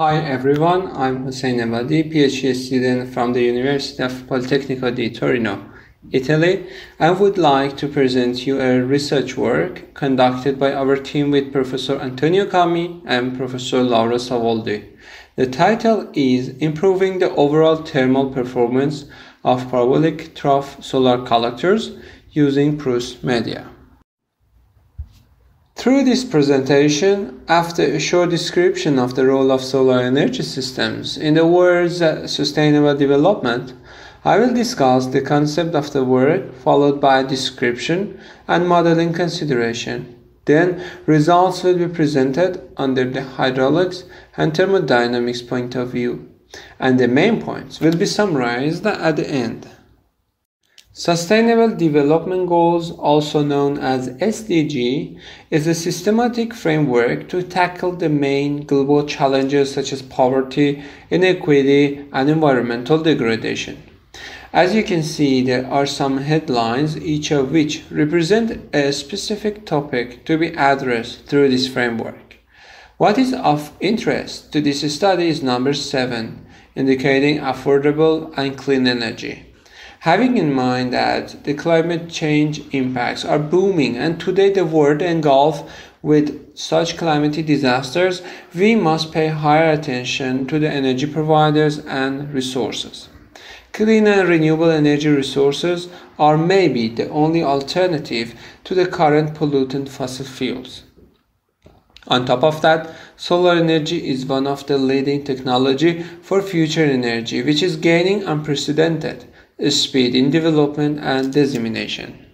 Hi everyone, I'm Hussein Ebadi, PhD student from the University of Politecnico di Torino, Italy. I would like to present you a research work conducted by our team with Professor Antonio Cammi and Professor Laura Savoldi. The title is Improving the Overall Thermal Performance of Parabolic Trough Solar Collectors using Porous Media. Through this presentation, after a short description of the role of solar energy systems in the words uh, sustainable development, I will discuss the concept of the work followed by description and modeling consideration. Then results will be presented under the hydraulics and thermodynamics point of view, and the main points will be summarized at the end. Sustainable Development Goals, also known as SDG, is a systematic framework to tackle the main global challenges such as poverty, inequity, and environmental degradation. As you can see, there are some headlines, each of which represent a specific topic to be addressed through this framework. What is of interest to this study is number 7, indicating affordable and clean energy. Having in mind that the climate change impacts are booming and today the world engulfed with such climate disasters, we must pay higher attention to the energy providers and resources. Clean and renewable energy resources are maybe the only alternative to the current pollutant fossil fuels. On top of that, solar energy is one of the leading technology for future energy, which is gaining unprecedented speed in development and dissemination.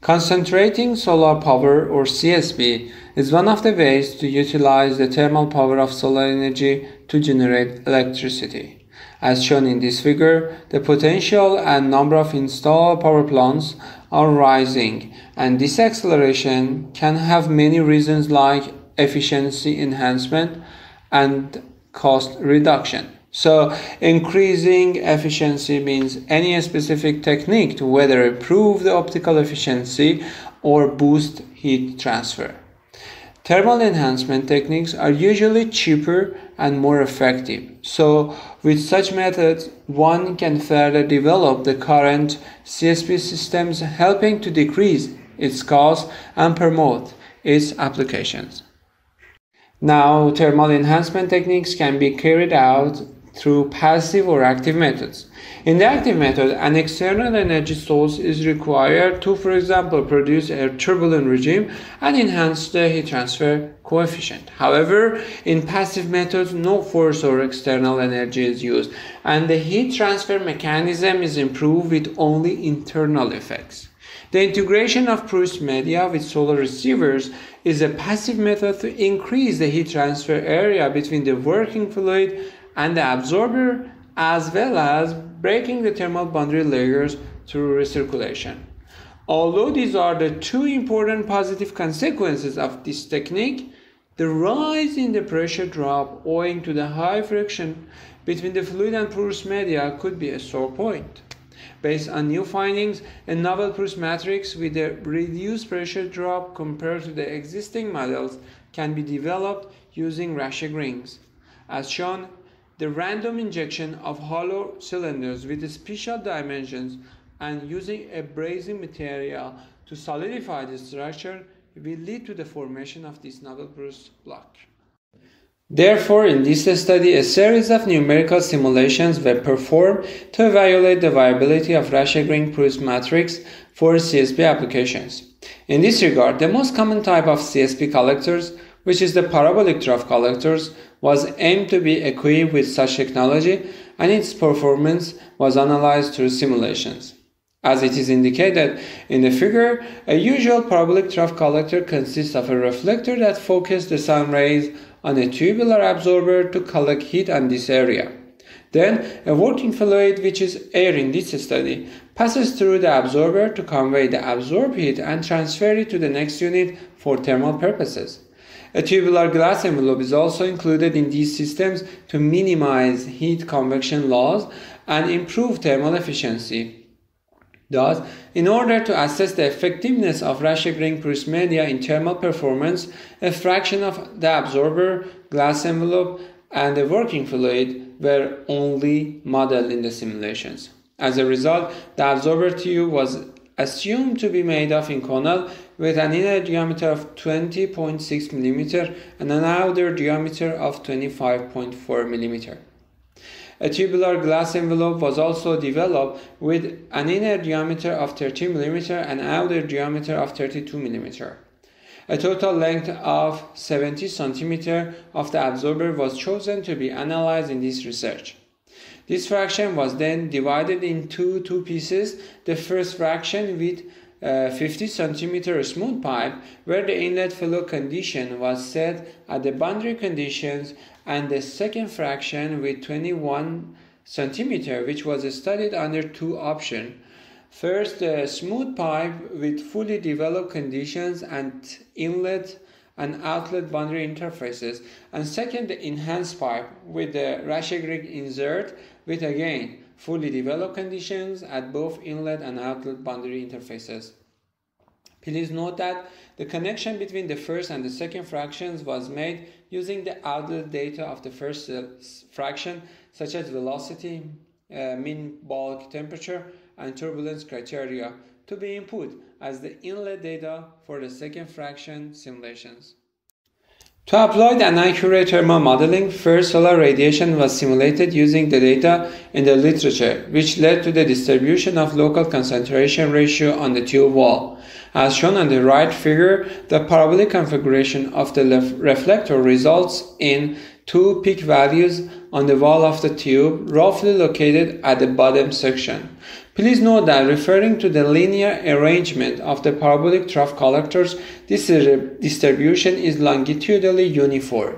Concentrating solar power or CSP is one of the ways to utilize the thermal power of solar energy to generate electricity. As shown in this figure, the potential and number of installed power plants are rising and this acceleration can have many reasons like efficiency enhancement and cost reduction. So increasing efficiency means any specific technique to whether improve the optical efficiency or boost heat transfer. Thermal enhancement techniques are usually cheaper and more effective. So with such methods, one can further develop the current CSP systems helping to decrease its cost and promote its applications. Now, thermal enhancement techniques can be carried out through passive or active methods. In the active method, an external energy source is required to, for example, produce a turbulent regime and enhance the heat transfer coefficient. However, in passive methods, no force or external energy is used, and the heat transfer mechanism is improved with only internal effects. The integration of porous media with solar receivers is a passive method to increase the heat transfer area between the working fluid and the absorber as well as breaking the thermal boundary layers through recirculation. Although these are the two important positive consequences of this technique, the rise in the pressure drop owing to the high friction between the fluid and porous media could be a sore point. Based on new findings, a novel porous matrix with a reduced pressure drop compared to the existing models can be developed using Raschig rings. As shown, the random injection of hollow cylinders with special dimensions and using a brazing material to solidify the structure will lead to the formation of this novel porous block. Therefore, in this study, a series of numerical simulations were performed to evaluate the viability of porous matrix for CSP applications. In this regard, the most common type of CSP collectors which is the parabolic trough collectors, was aimed to be equipped with such technology and its performance was analyzed through simulations. As it is indicated in the figure, a usual parabolic trough collector consists of a reflector that focuses the sun rays on a tubular absorber to collect heat on this area. Then, a working fluid, which is air in this study, passes through the absorber to convey the absorbed heat and transfer it to the next unit for thermal purposes. A tubular glass envelope is also included in these systems to minimize heat convection loss and improve thermal efficiency. Thus, in order to assess the effectiveness of Raschig ring media in thermal performance, a fraction of the absorber, glass envelope, and the working fluid were only modeled in the simulations. As a result, the absorber tube was assumed to be made of Inconel with an inner diameter of 20.6 mm and an outer diameter of 25.4 mm. A tubular glass envelope was also developed with an inner diameter of 30 mm and outer diameter of 32 mm. A total length of 70 cm of the absorber was chosen to be analyzed in this research. This fraction was then divided into two pieces. The first fraction with uh, 50 cm smooth pipe where the inlet flow condition was set at the boundary conditions and the second fraction with 21 centimeter which was studied under two options. First, the smooth pipe with fully developed conditions and inlet and outlet boundary interfaces. And second, the enhanced pipe with the Raschig ring insert with again fully developed conditions at both inlet and outlet boundary interfaces. Please note that the connection between the first and the second fractions was made using the outlet data of the first fraction such as velocity, uh, mean bulk temperature and turbulence criteria to be input as the inlet data for the second fraction simulations. To apply an accurate thermal modeling, first solar radiation was simulated using the data in the literature, which led to the distribution of local concentration ratio on the tube wall. As shown on the right figure, the parabolic configuration of the reflector results in two peak values on the wall of the tube, roughly located at the bottom section. Please note that referring to the linear arrangement of the parabolic trough collectors, this distribution is longitudinally uniform.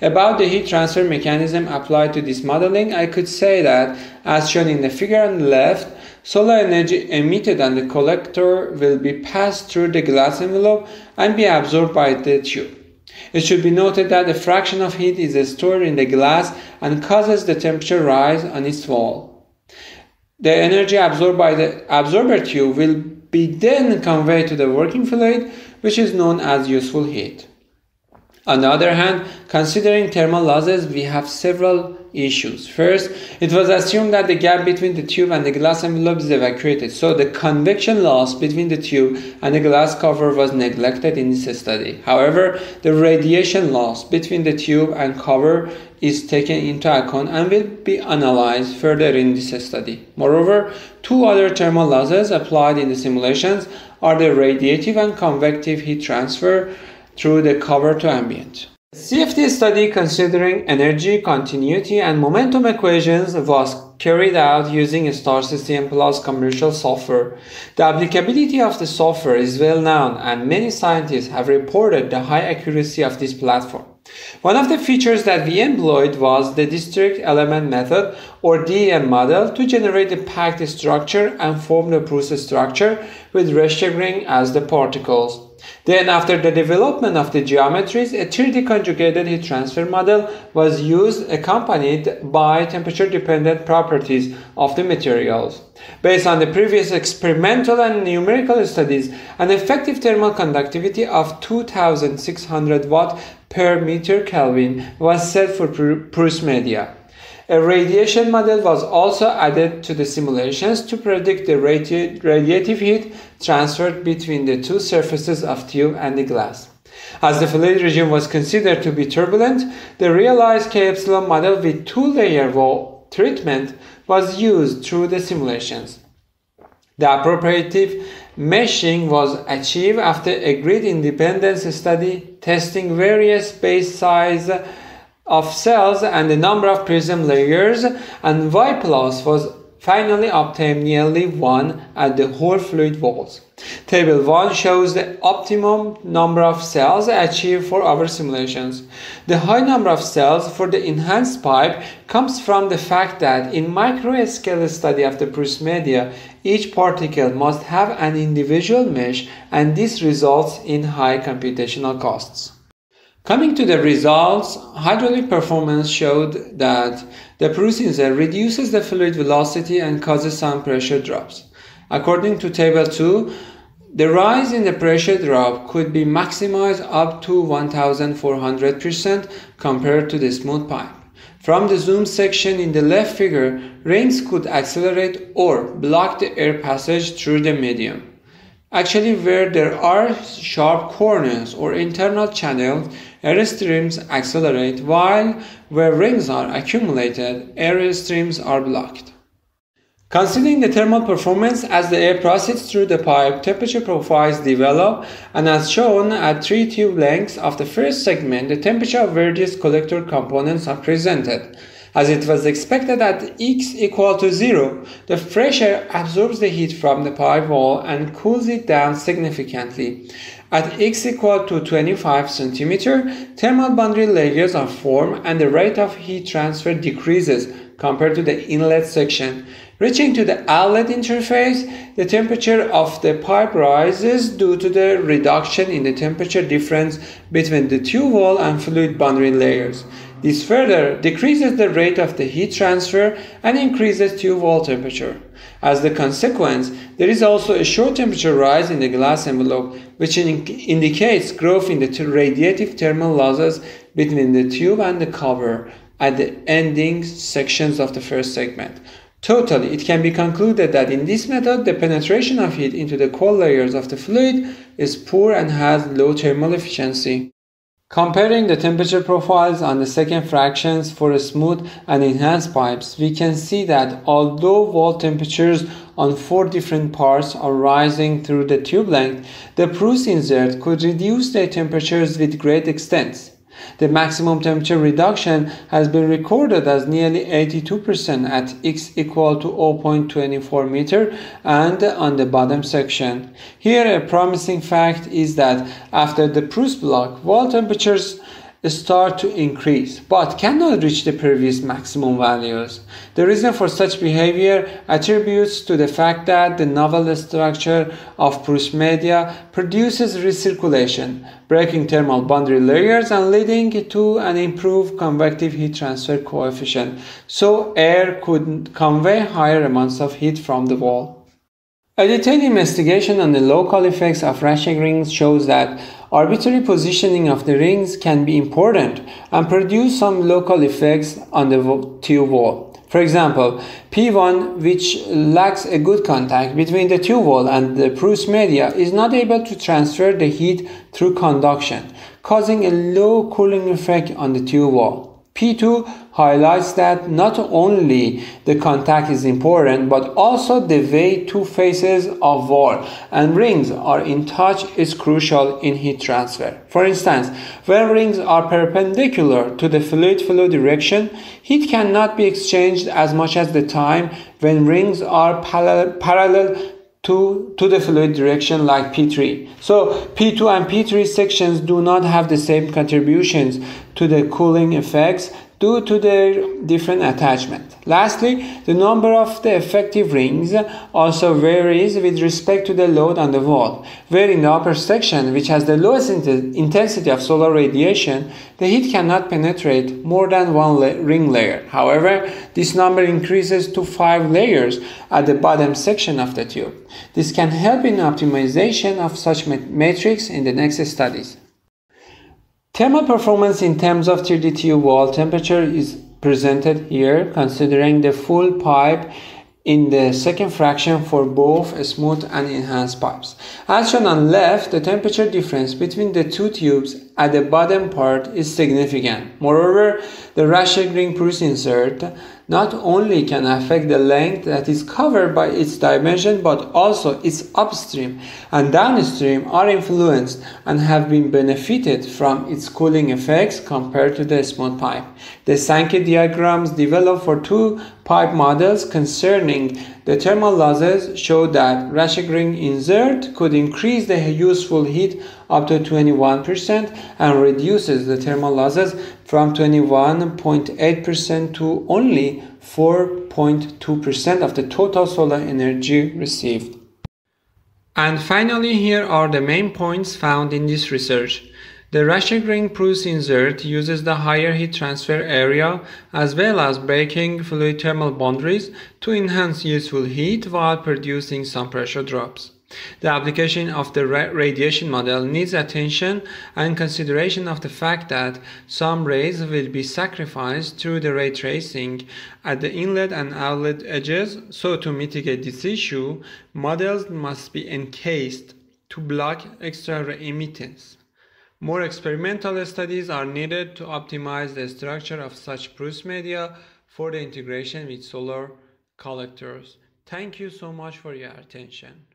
About the heat transfer mechanism applied to this modeling, I could say that, as shown in the figure on the left, solar energy emitted on the collector will be passed through the glass envelope and be absorbed by the tube. It should be noted that a fraction of heat is stored in the glass and causes the temperature rise on its wall. The energy absorbed by the absorber tube will be then conveyed to the working fluid, which is known as useful heat. On the other hand, considering thermal losses, we have several issues. First, it was assumed that the gap between the tube and the glass envelope is evacuated, so the convection loss between the tube and the glass cover was neglected in this study. However, the radiation loss between the tube and cover is taken into account and will be analyzed further in this study. Moreover, two other thermal losses applied in the simulations are the radiative and convective heat transfer through the cover to ambient. CFD study considering energy, continuity, and momentum equations was carried out using STAR-CCM+ commercial software. The applicability of the software is well known and many scientists have reported the high accuracy of this platform. One of the features that we employed was the discrete element method or DEM model to generate the packed structure and form the process structure with Raschig as the particles. Then after the development of the geometries, a 3D conjugated heat transfer model was used accompanied by temperature dependent properties of the materials. Based on the previous experimental and numerical studies, an effective thermal conductivity of 2600 watt per meter Kelvin was set for porous media. A radiation model was also added to the simulations to predict the radi radiative heat transferred between the two surfaces of tube and the glass. As the fluid regime was considered to be turbulent, the realized K epsilon model with two-layer wall treatment was used through the simulations. The appropriate meshing was achieved after a grid independence study testing various base size of cells and the number of prism layers and Y plus was finally obtained nearly 1 at the whole fluid walls. Table 1 shows the optimum number of cells achieved for our simulations. The high number of cells for the enhanced pipe comes from the fact that in micro-scale study of the porous media, each particle must have an individual mesh and this results in high computational costs. Coming to the results, hydraulic performance showed that the porous reduces the fluid velocity and causes some pressure drops. According to table 2, the rise in the pressure drop could be maximized up to 1400% compared to the smooth pipe. From the zoom section in the left figure, rings could accelerate or block the air passage through the medium. Actually, where there are sharp corners or internal channels, air streams accelerate, while where rings are accumulated, air streams are blocked. Considering the thermal performance as the air passes through the pipe, temperature profiles develop and as shown at three tube lengths of the first segment, the temperature of various collector components are presented. As it was expected at X equal to 0, the pressure absorbs the heat from the pipe wall and cools it down significantly. At X equal to 25 cm, thermal boundary layers are formed and the rate of heat transfer decreases compared to the inlet section. Reaching to the outlet interface, the temperature of the pipe rises due to the reduction in the temperature difference between the tube wall and fluid boundary layers. This further decreases the rate of the heat transfer and increases tube wall temperature. As the consequence, there is also a short temperature rise in the glass envelope, which in indicates growth in the radiative thermal losses between the tube and the cover at the ending sections of the first segment. Totally, it can be concluded that in this method, the penetration of heat into the cold layers of the fluid is poor and has low thermal efficiency. Comparing the temperature profiles on the second fractions for smooth and enhanced pipes, we can see that although wall temperatures on four different parts are rising through the tube length, the porous insert could reduce their temperatures with great extent. The maximum temperature reduction has been recorded as nearly 82% at x equal to 0.24 meter and on the bottom section. Here a promising fact is that after the porous block, wall temperatures start to increase but cannot reach the previous maximum values. The reason for such behavior attributes to the fact that the novel structure of porous media produces recirculation, breaking thermal boundary layers and leading to an improved convective heat transfer coefficient, so air could convey higher amounts of heat from the wall. A detailed investigation on the local effects of Raschig rings shows that arbitrary positioning of the rings can be important and produce some local effects on the tube wall. For example, P1, which lacks a good contact between the tube wall and the porous media, is not able to transfer the heat through conduction, causing a low cooling effect on the tube wall. P2 highlights that not only the contact is important, but also the way two faces of wall and rings are in touch is crucial in heat transfer. For instance, when rings are perpendicular to the fluid flow direction, heat cannot be exchanged as much as the time when rings are parallel to, to the fluid direction like P3. So P2 and P3 sections do not have the same contributions to the cooling effects due to their different attachment. Lastly, the number of the effective rings also varies with respect to the load on the wall, where in the upper section, which has the lowest intensity of solar radiation, the heat cannot penetrate more than one la ring layer. However, this number increases to five layers at the bottom section of the tube. This can help in optimization of such matrix in the next studies. Thermal performance in terms of 3D tube wall temperature is presented here considering the full pipe in the second fraction for both smooth and enhanced pipes. As shown on left, the temperature difference between the two tubes at the bottom part is significant. Moreover, the Raschig ring porous insert not only can affect the length that is covered by its dimension but also its upstream and downstream are influenced and have been benefited from its cooling effects compared to the smooth pipe. The Sankey diagrams developed for two pipe models concerning the thermal losses show that Raschig ring insert could increase the useful heat up to 21% and reduces the thermal losses from 21.8% to only 4.2% of the total solar energy received. And finally, here are the main points found in this research. The Raschig-ring porous insert uses the higher heat transfer area as well as breaking fluid thermal boundaries to enhance useful heat while producing some pressure drops. The application of the radiation model needs attention and consideration of the fact that some rays will be sacrificed through the ray tracing at the inlet and outlet edges. So to mitigate this issue, models must be encased to block extra emittance. More experimental studies are needed to optimize the structure of such porous media for the integration with solar collectors. Thank you so much for your attention.